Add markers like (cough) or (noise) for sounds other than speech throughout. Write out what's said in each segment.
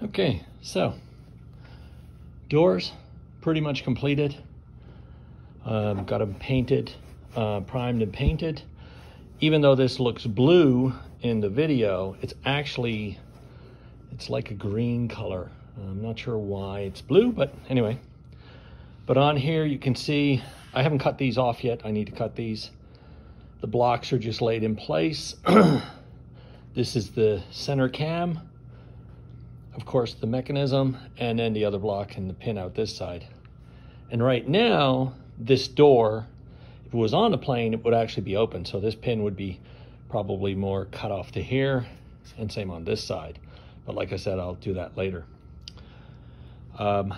Okay, so doors pretty much completed. Um, got them painted, uh, primed and painted. Even though this looks blue in the video, it's actually, it's like a green color. I'm not sure why it's blue, but anyway. But on here you can see, I haven't cut these off yet. I need to cut these. The blocks are just laid in place. (clears throat) this is the center cam of course, the mechanism, and then the other block and the pin out this side. And right now, this door, if it was on the plane, it would actually be open. So this pin would be probably more cut off to here, and same on this side. But like I said, I'll do that later. Um,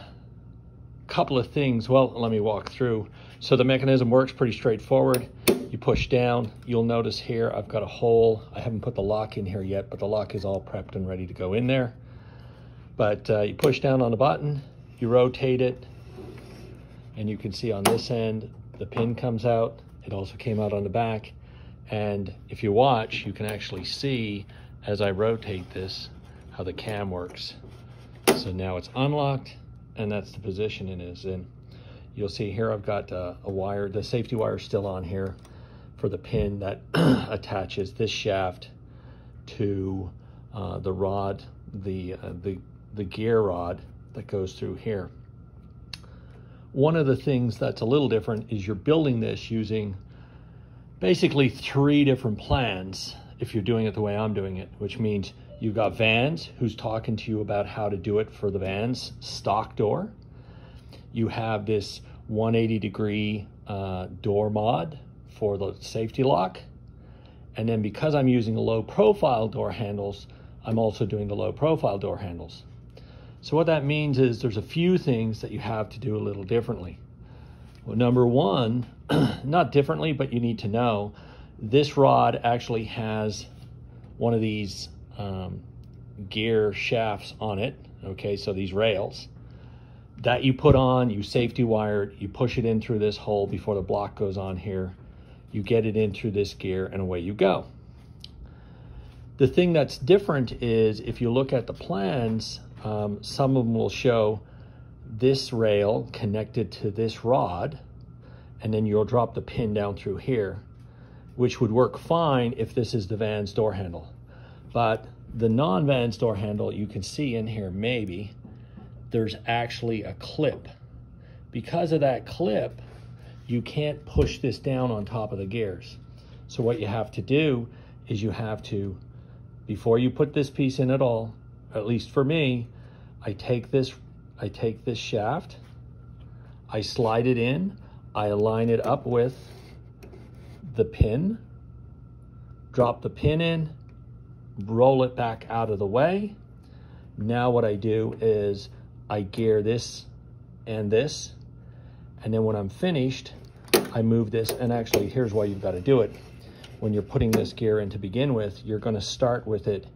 couple of things, well, let me walk through. So the mechanism works pretty straightforward. You push down, you'll notice here I've got a hole. I haven't put the lock in here yet, but the lock is all prepped and ready to go in there. But uh, you push down on the button, you rotate it, and you can see on this end, the pin comes out. It also came out on the back. And if you watch, you can actually see as I rotate this, how the cam works. So now it's unlocked and that's the position it is in. You'll see here I've got uh, a wire, the safety wire is still on here for the pin that (clears throat) attaches this shaft to uh, the rod, the, uh, the the gear rod that goes through here. One of the things that's a little different is you're building this using basically three different plans if you're doing it the way I'm doing it, which means you've got Vans who's talking to you about how to do it for the Vans stock door. You have this 180 degree uh, door mod for the safety lock. And then because I'm using low profile door handles, I'm also doing the low profile door handles. So what that means is there's a few things that you have to do a little differently. Well, number one, (clears throat) not differently, but you need to know, this rod actually has one of these um, gear shafts on it. Okay, so these rails that you put on, you safety wire it, you push it in through this hole before the block goes on here. You get it in through this gear and away you go. The thing that's different is if you look at the plans, um, some of them will show this rail connected to this rod, and then you'll drop the pin down through here, which would work fine if this is the Vans door handle. But the non-Vans door handle, you can see in here maybe, there's actually a clip. Because of that clip, you can't push this down on top of the gears. So what you have to do is you have to, before you put this piece in at all, at least for me, I take this, I take this shaft, I slide it in, I align it up with the pin, drop the pin in, roll it back out of the way. Now what I do is I gear this and this, and then when I'm finished, I move this, and actually here's why you've got to do it. When you're putting this gear in to begin with, you're gonna start with it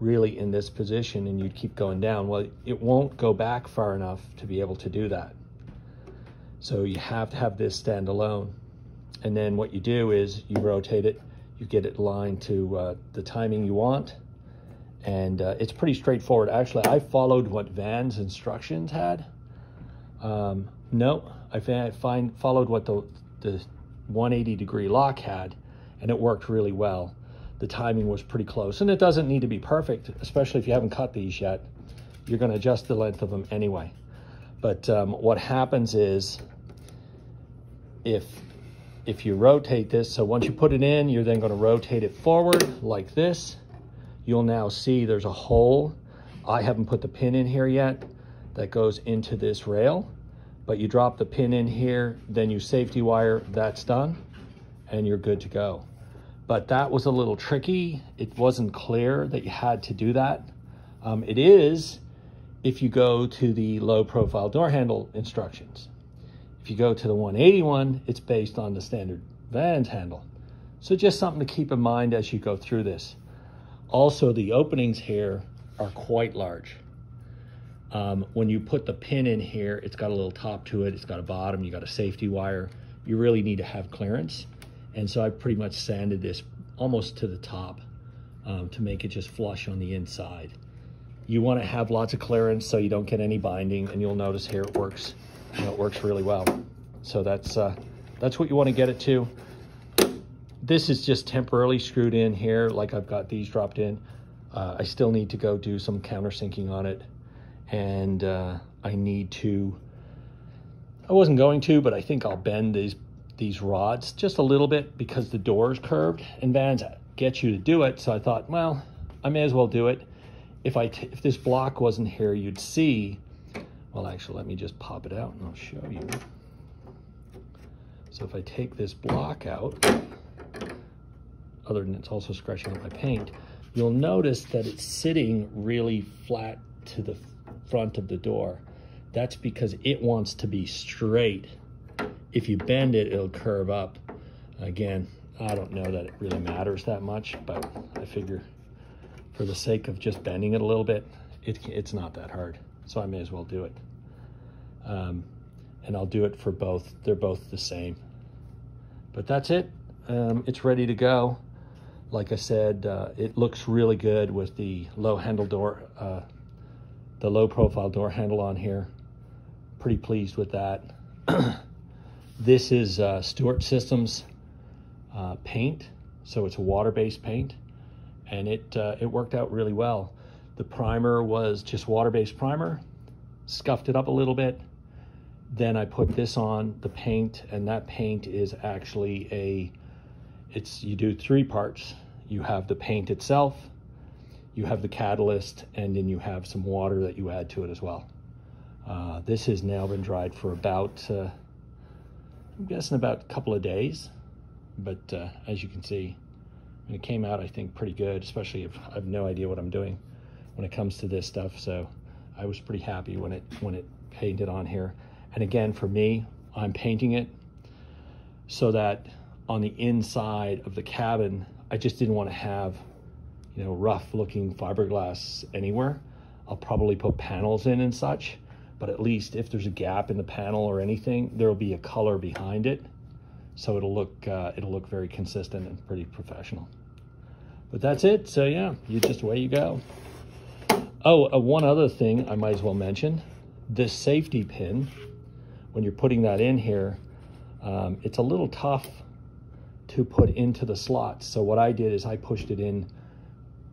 really in this position and you'd keep going down. Well, it won't go back far enough to be able to do that. So you have to have this stand alone. And then what you do is you rotate it, you get it aligned to uh, the timing you want. And uh, it's pretty straightforward. Actually, I followed what Van's instructions had. Um, no, I find, followed what the, the 180 degree lock had and it worked really well the timing was pretty close. And it doesn't need to be perfect, especially if you haven't cut these yet. You're gonna adjust the length of them anyway. But um, what happens is if, if you rotate this, so once you put it in, you're then gonna rotate it forward like this. You'll now see there's a hole. I haven't put the pin in here yet that goes into this rail, but you drop the pin in here, then you safety wire, that's done, and you're good to go but that was a little tricky. It wasn't clear that you had to do that. Um, it is if you go to the low profile door handle instructions. If you go to the 181, it's based on the standard Vans handle. So just something to keep in mind as you go through this. Also, the openings here are quite large. Um, when you put the pin in here, it's got a little top to it, it's got a bottom, you got a safety wire. You really need to have clearance. And so I pretty much sanded this almost to the top um, to make it just flush on the inside. you want to have lots of clearance so you don't get any binding and you'll notice here it works you know, it works really well. So that's uh, that's what you want to get it to. This is just temporarily screwed in here like I've got these dropped in. Uh, I still need to go do some countersinking on it. And uh, I need to I wasn't going to but I think I'll bend these these rods just a little bit because the door is curved and Vans get you to do it so I thought well I may as well do it if I if this block wasn't here, you'd see, well, actually, let me just pop it out and I'll show you. So if I take this block out, other than it's also scratching up my paint, you'll notice that it's sitting really flat to the front of the door. That's because it wants to be straight. If you bend it, it'll curve up. Again, I don't know that it really matters that much, but I figure for the sake of just bending it a little bit, it, it's not that hard. So I may as well do it. Um, and I'll do it for both. They're both the same. But that's it. Um, it's ready to go. Like I said, uh, it looks really good with the low handle door, uh, the low profile door handle on here. Pretty pleased with that. (clears throat) this is uh, Stewart Systems uh, paint. So it's a water-based paint and it, uh, it worked out really well. The primer was just water-based primer, scuffed it up a little bit. Then I put this on the paint and that paint is actually a, it's, you do three parts. You have the paint itself, you have the catalyst, and then you have some water that you add to it as well. Uh, this has now been dried for about, uh, I'm guessing about a couple of days, but uh, as you can see, it came out, I think, pretty good, especially if I have no idea what I'm doing when it comes to this stuff. So I was pretty happy when it when it painted on here. And again, for me, I'm painting it so that on the inside of the cabin, I just didn't want to have, you know, rough looking fiberglass anywhere. I'll probably put panels in and such, but at least if there's a gap in the panel or anything, there'll be a color behind it so it'll look uh, it'll look very consistent and pretty professional. But that's it. So yeah, you just away you go. Oh, uh, one other thing I might as well mention: this safety pin. When you're putting that in here, um, it's a little tough to put into the slots. So what I did is I pushed it in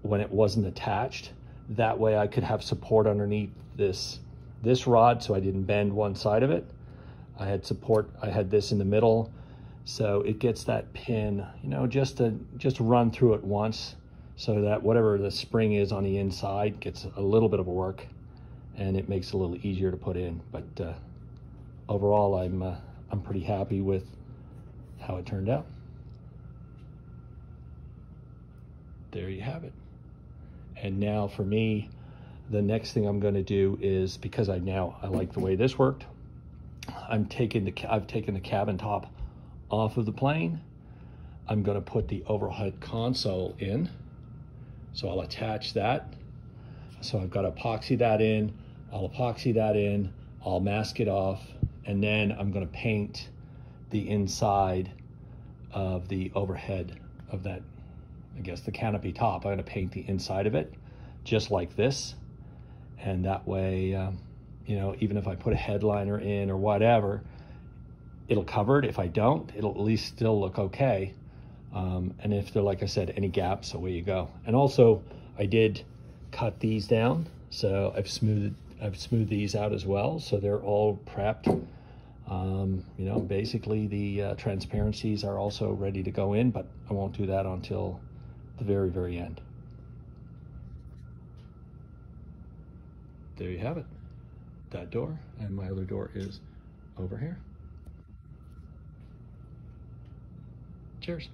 when it wasn't attached. That way I could have support underneath this this rod so I didn't bend one side of it. I had support, I had this in the middle so it gets that pin, you know, just to just run through it once so that whatever the spring is on the inside gets a little bit of a work and it makes it a little easier to put in. But uh, overall, I'm, uh, I'm pretty happy with how it turned out. There you have it. And now for me, the next thing I'm going to do is because I now I like the way this worked. I'm taking the I've taken the cabin top off of the plane. I'm going to put the overhead console in. So I'll attach that. So I've got to epoxy that in. I'll epoxy that in. I'll mask it off. And then I'm going to paint the inside of the overhead of that, I guess the canopy top. I'm going to paint the inside of it just like this. And that way, um, you know, even if I put a headliner in or whatever, it'll cover it. If I don't, it'll at least still look okay. Um, and if there, like I said, any gaps, away you go. And also, I did cut these down, so I've smoothed I've smoothed these out as well, so they're all prepped. Um, you know, basically the uh, transparencies are also ready to go in, but I won't do that until the very, very end. There you have it. That door, and my other door is over here. Cheers.